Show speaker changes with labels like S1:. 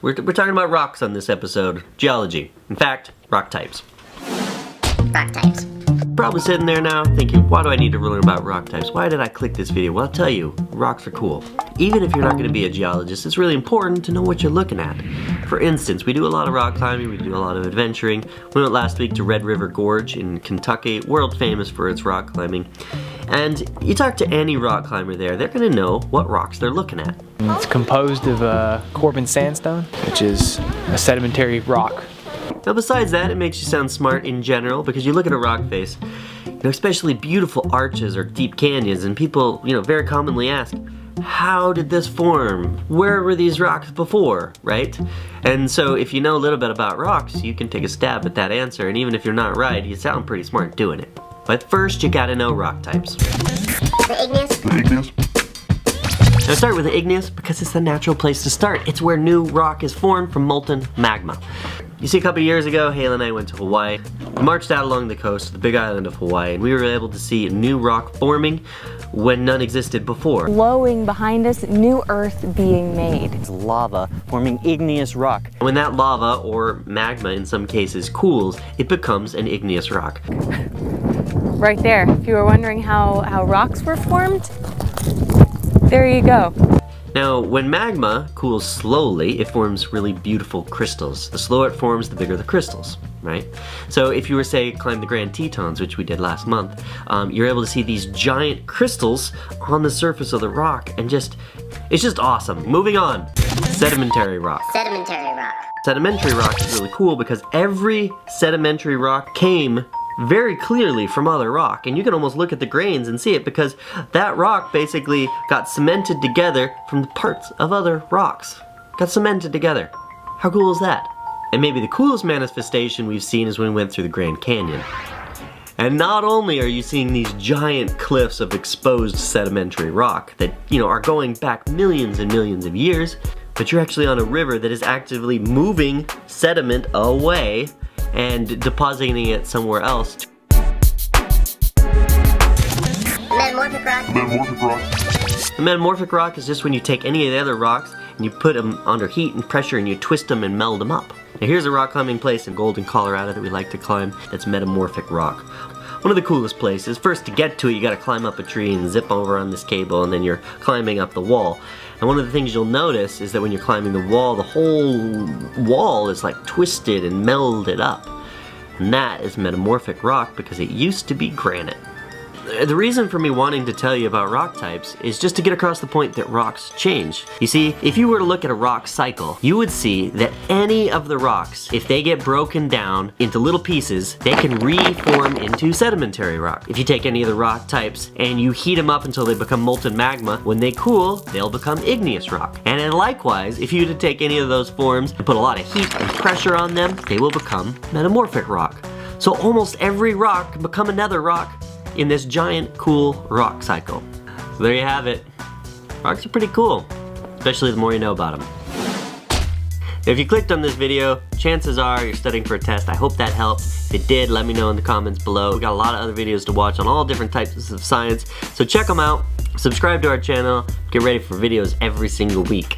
S1: We're, we're talking about rocks on this episode. Geology. In fact, rock types.
S2: Rock types.
S1: Probably sitting there now thinking, why do I need to learn about rock types? Why did I click this video? Well, I'll tell you, rocks are cool. Even if you're not gonna be a geologist, it's really important to know what you're looking at. For instance, we do a lot of rock climbing, we do a lot of adventuring. We went last week to Red River Gorge in Kentucky, world famous for its rock climbing. And you talk to any rock climber there, they're gonna know what rocks they're looking at.
S3: It's composed of uh, Corbin sandstone, which is a sedimentary rock.
S1: Now besides that, it makes you sound smart in general because you look at a rock face, you know, especially beautiful arches or deep canyons, and people, you know, very commonly ask, how did this form? Where were these rocks before, right? And so if you know a little bit about rocks, you can take a stab at that answer, and even if you're not right, you sound pretty smart doing it. But first, you gotta know rock types.
S2: The igneous.
S4: The igneous.
S1: Now start with the igneous because it's the natural place to start. It's where new rock is formed from molten magma. You see, a couple years ago, Hale and I went to Hawaii. We marched out along the coast, the big island of Hawaii, and we were able to see new rock forming when none existed before.
S5: Glowing behind us, new earth being made.
S6: It's lava forming igneous rock.
S1: When that lava, or magma in some cases, cools, it becomes an igneous rock.
S5: Right there. If you were wondering how, how rocks were formed, there you go.
S1: Now, when magma cools slowly, it forms really beautiful crystals. The slower it forms, the bigger the crystals, right? So if you were, say, climb the Grand Tetons, which we did last month, um, you're able to see these giant crystals on the surface of the rock, and just, it's just awesome. Moving on, sedimentary rock.
S2: Sedimentary rock.
S1: Sedimentary rock is really cool because every sedimentary rock came very clearly from other rock and you can almost look at the grains and see it because that rock basically got cemented together from the parts of other rocks. Got cemented together. How cool is that? And maybe the coolest manifestation we've seen is when we went through the Grand Canyon. And not only are you seeing these giant cliffs of exposed sedimentary rock that, you know, are going back millions and millions of years, but you're actually on a river that is actively moving sediment away and depositing it somewhere else.
S2: Metamorphic rock.
S4: Metamorphic rock.
S1: A metamorphic rock is just when you take any of the other rocks and you put them under heat and pressure and you twist them and meld them up. Now here's a rock climbing place in Golden, Colorado that we like to climb that's metamorphic rock. One of the coolest places. First to get to it you gotta climb up a tree and zip over on this cable and then you're climbing up the wall. And one of the things you'll notice is that when you're climbing the wall, the whole wall is like twisted and melded up. And that is metamorphic rock because it used to be granite. The reason for me wanting to tell you about rock types is just to get across the point that rocks change. You see, if you were to look at a rock cycle, you would see that any of the rocks, if they get broken down into little pieces, they can reform into sedimentary rock. If you take any of the rock types and you heat them up until they become molten magma, when they cool, they'll become igneous rock. And then likewise, if you were to take any of those forms and put a lot of heat and pressure on them, they will become metamorphic rock. So almost every rock can become another rock in this giant cool rock cycle. So there you have it. Rocks are pretty cool, especially the more you know about them. If you clicked on this video, chances are you're studying for a test. I hope that helped. If it did, let me know in the comments below. We got a lot of other videos to watch on all different types of science, so check them out. Subscribe to our channel. Get ready for videos every single week.